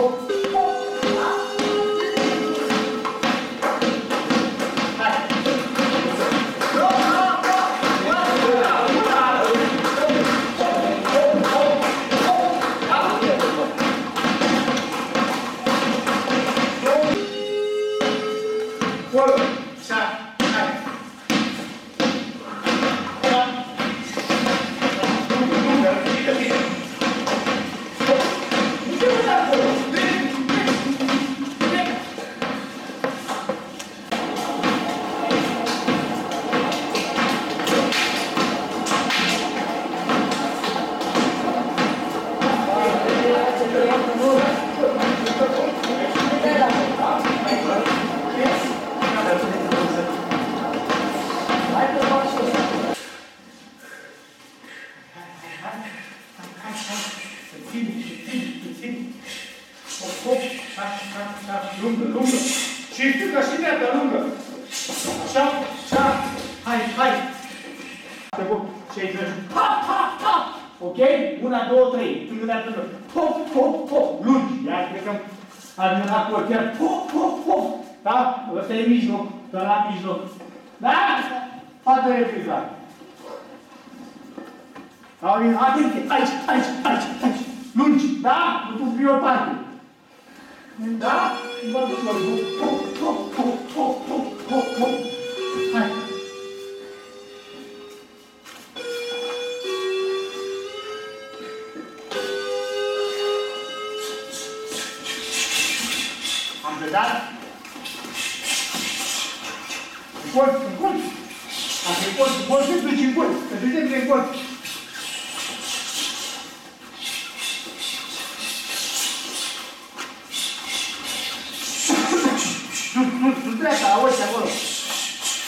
Hop, Da? Ăsta e mijloc. Pe la mijloc. Da? Fată repriza. Atenție, aici, aici, aici, aici. Lungi, da? Nu pun pe o parte. Da? Vă duc hop, hop. Hai.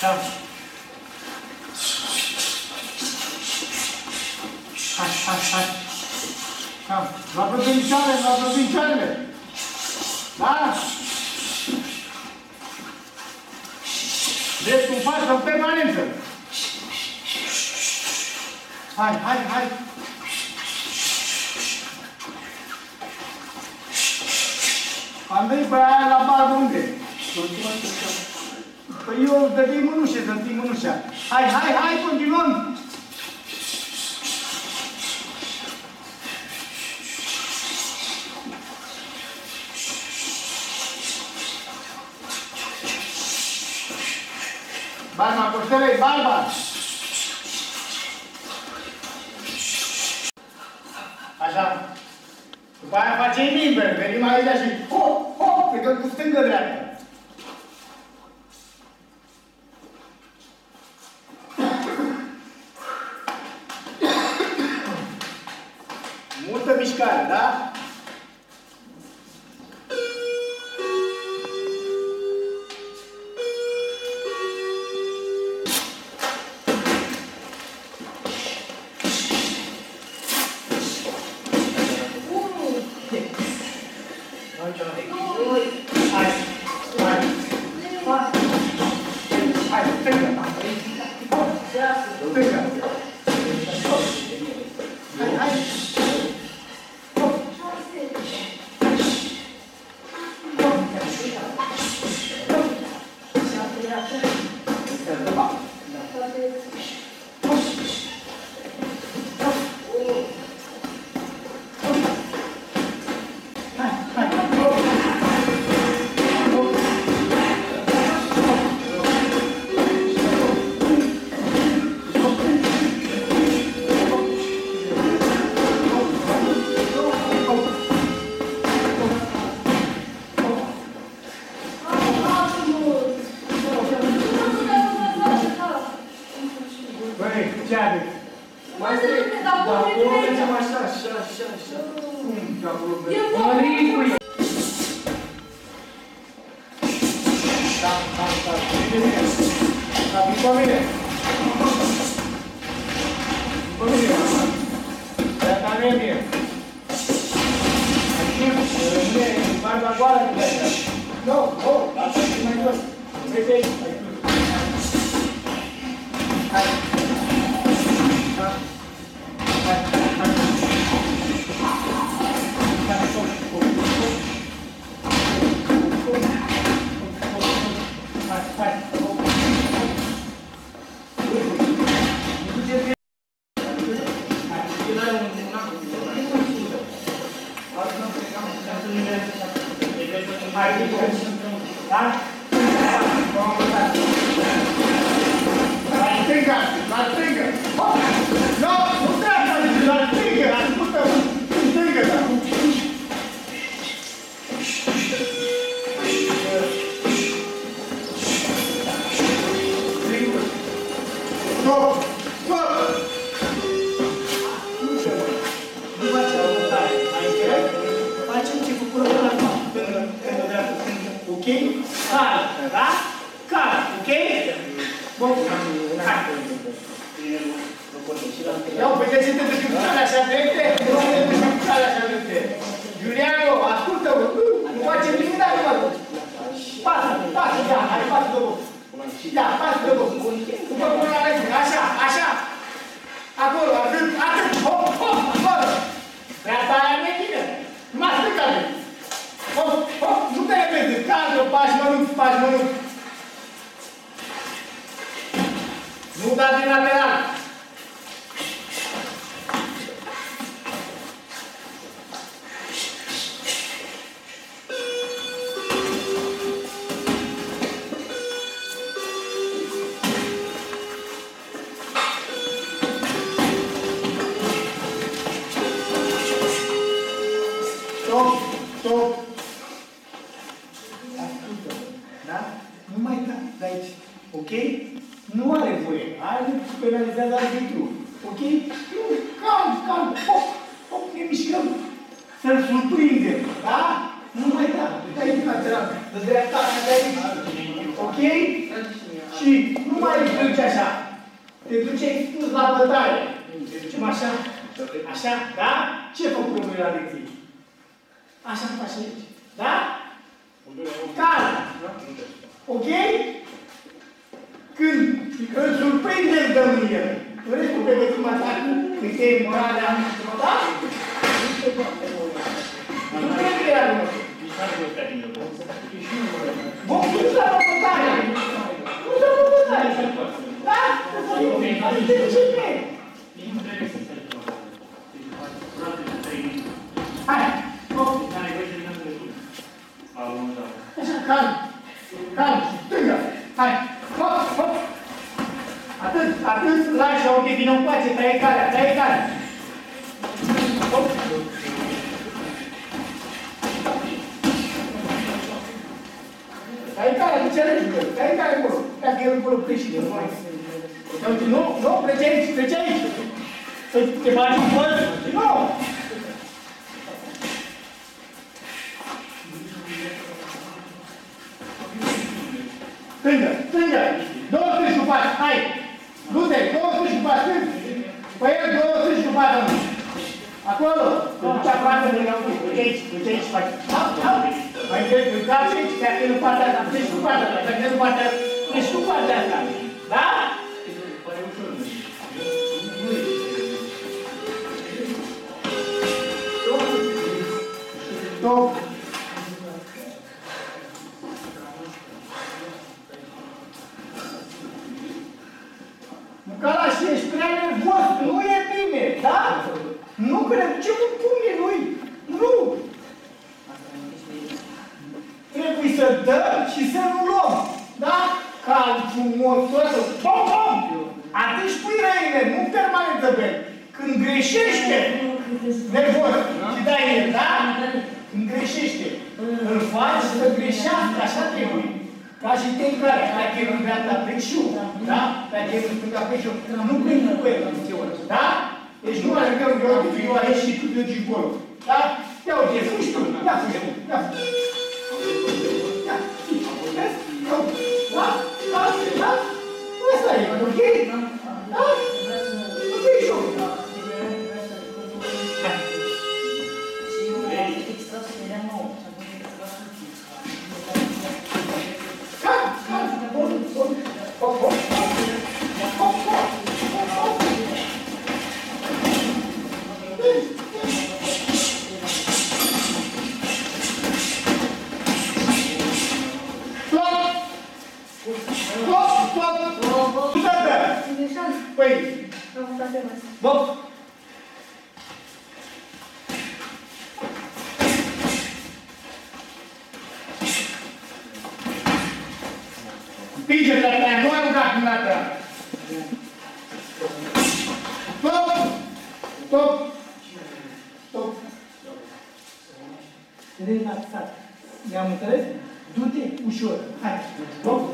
Da. Hai, hai, hai. Da. La picioare, la picioarele. Da? Deci cum faci în permanență. Hai, hai, hai. Andrei, pe aia la bar unde? Păi eu îți dădui mânușe, să întâi mânușa. Hai, hai, hai, continuăm! Barba, costelei, barba! Așa. După aia facem invers, venim aici și hop, hop, plecăm cu stângă-dreaptă. Da, vine mine. Da, vin pe mine. Vin pe mine. Ia ta mie mie. Aici, rămâne în barba goală cu Hai, da? La stânga, la stânga. Nu, da? Ce făcut noi la lecție? Așa faci aici. Da? Cal. Ok? Când îl surprindem, dăm în el. Vreți cu pregătim atacul? Când e în calea, da? Nu trebuie că era Vom duci la răpătare. Nu la răpătare. Da? Asta e ce Hai. Hop. Așa, calm. Calm. Stânga. Hai. Hop, hop. Atât, atât. Lași, ok, vină în pace. Taie calea, taie calea. Hop. Taie calea, du-ți alegi. Taie calea acolo. Dacă el acolo pleci de noi. Nu, nu, pleci aici, pleci aici. Să te bagi în păr? Nu. De la unul, duci aici, duci aici, faci... Hop, hop! Mai întâi, îl calci aici, te achei în partea asta, pleci cu partea asta, te achei în partea asta, pleci cu partea asta. Da? Stop! Mucala și ești prea nervos, nu e bine, da? Nu cred, ce nu pune lui? Nu! Trebuie să dăm și să nu luăm, da? Calm, frumos, toată, pom, pom! Atunci pui răile, nu permanent de bel. Când greșește, nervos, și dai el, da? Când greșește, îl faci să greșească, așa trebuie. Ca și tencare, dacă e în dreapta pleciu, da? Dacă e în stânga pleciu, nu pleci cu el, da? Deci nu alergăm eu de fiu aici și tu te duci acolo. Da? Ia uite, fugi tu, ia fugi tu, ia fugi. Ia, vezi? Ia uite, da? Da? Da? Ăsta e, ремаксат. Я вам интересно? Дути ушел. Хай. Бог.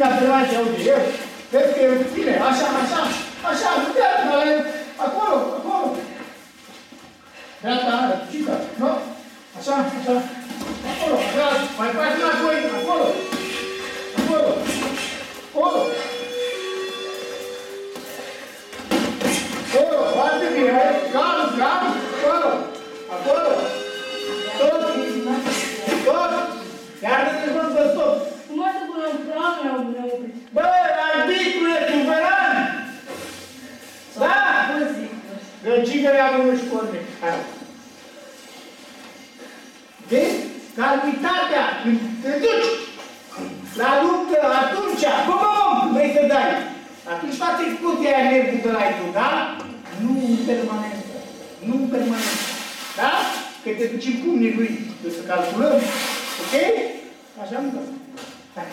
Control. Stânga pe la ce aude eu. Vezi că e bine, așa, așa, așa, zic. Găcică i-a unul și porne. Hai. Vezi? Calmitatea, când te duci la luptă, atunci, bă, bă, bă, vrei să dai. Atunci faci explosia aia nervii de la tu, da? Nu în permanență. Nu în permanență. Da? Că te duci în pumnii lui. Trebuie să calculăm. Ok? Așa nu dă. Hai.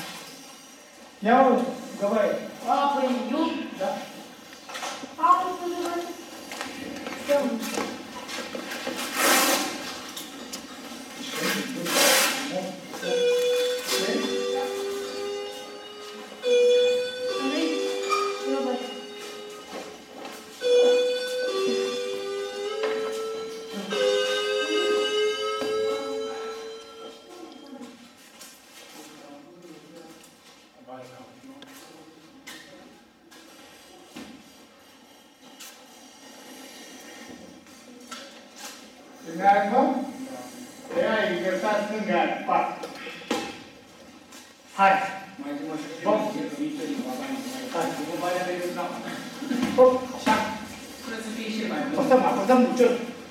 Ia-o, găvaie. A, păi eu... Da. Am să vă... Pronto.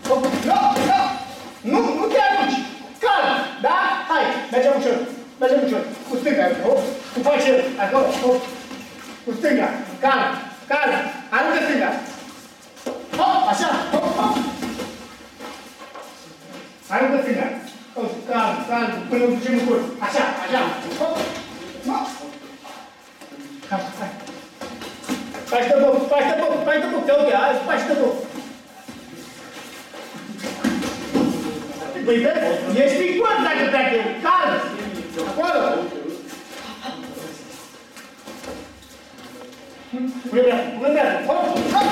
Nu, nu. Nu, nu te arunci. Calm, da? Hai, mergem ușor. Mergem ușor. Cu stânga, hop. Cu face, acolo, hop. Cu stânga, calm, calm. Aruncă stânga. Hop, așa, hop, hop. Aruncă stânga. Hop, calm, calm, până o ducem în cur. Așa, așa, hop. Hop. Hai, hai. Faci de boc, faci de boc, faci de boc, te aude, hai, faci de boc. Păi vezi, ești picor dacă pleacă, calm, acolo. Pune brațul, pune brațul, hop, hop.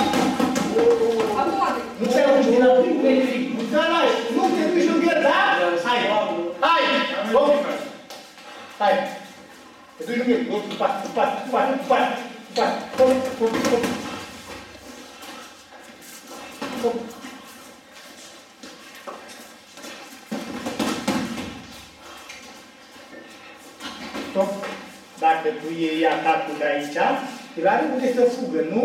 Nu te auzi din aprin, Petric, nu te lași, nu te duci în el, da? Hai, hai, hop. Hai. Te duci în hop, cu pat, cu pat, cu pat, cu pat, cu pat, hop, hop, hop. Hop. Dacă tu iei atacul de aici, el are unde să fugă, nu?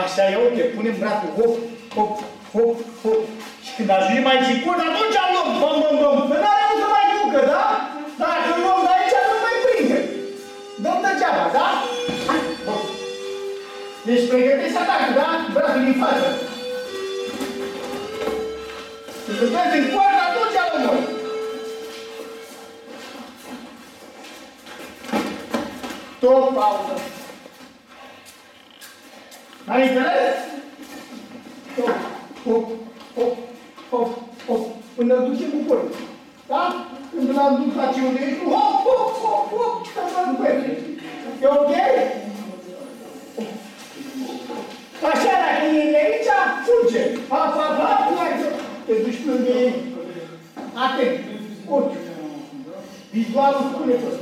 Așa, ia uite, punem brațul, hop, hop, hop, hop. Și când ajunge mai cicur, atunci luăm, băm, băm, băm. Că n-are unde să mai ducă, da? Dacă îl luăm de aici, nu mai prinde. Dăm degeaba, da? Hai, hop. Deci pregătești atacul, da? Brațul din față. Stop, pauză. N-ai înțeles? Hop, hop, hop, hop, hop, până îl ducem în corp. Da? Când l-am dus la ce unde ești, hop, hop, hop, hop, să mă după el. E ok? Așa, dacă e de aici, fuge. Hop, hop, hop, pleacă. Te duci lângă ei. Atent, ochi. Vizualul spune tot.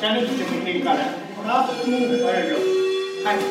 Ducem, așa ne ducem în plincarea. Da? Nu, aia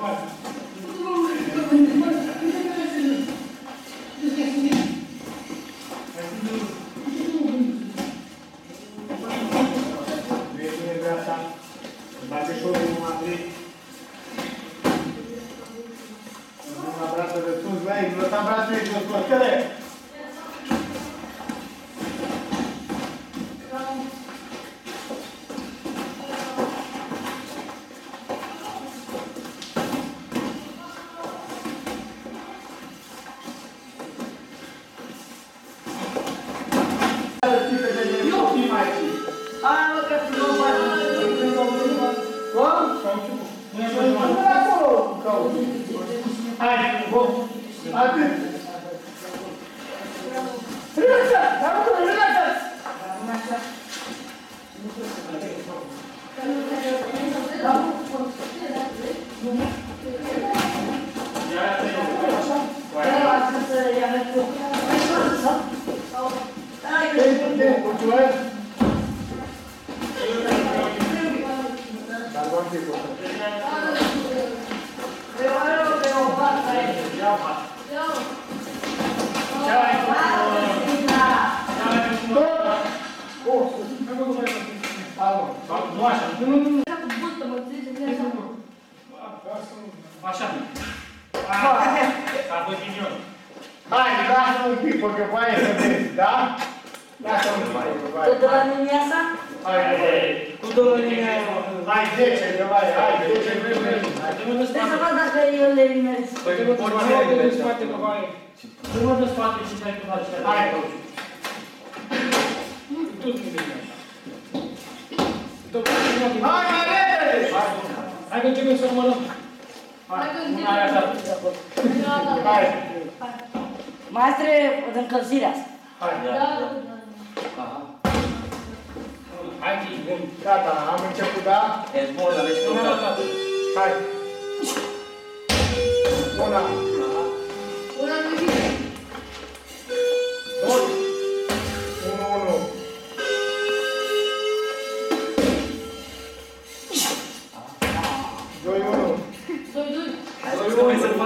Bye. Hai, bun. Atât. Relaxa, Nu așa. Nu, nu, nu. Așa. A fost ghinion. Hai, lasă un pic, că pe aia să vezi, da? Lasă un pic, pe aia. Tot la dimineața? Hai, hai. Cu două linii. Hai, 10, de mai, hai, 10, Trebuie să văd dacă eu le rimesc. Păi, Nu mă duc în spate cu baie. Nu mă dă spate și dai cu așa. Hai, coach. Tot nu vine așa. Tot nu vine. Hai, mai repede! Hai că începem să mănânc. Hai, una aia ta. Hai, Maestre, încălzirea asta. hai. Da, da, da. Hai, fi bun. Gata, am început, da? E bun, aveți Nu, nu, căutat. nu. Hai. Una, going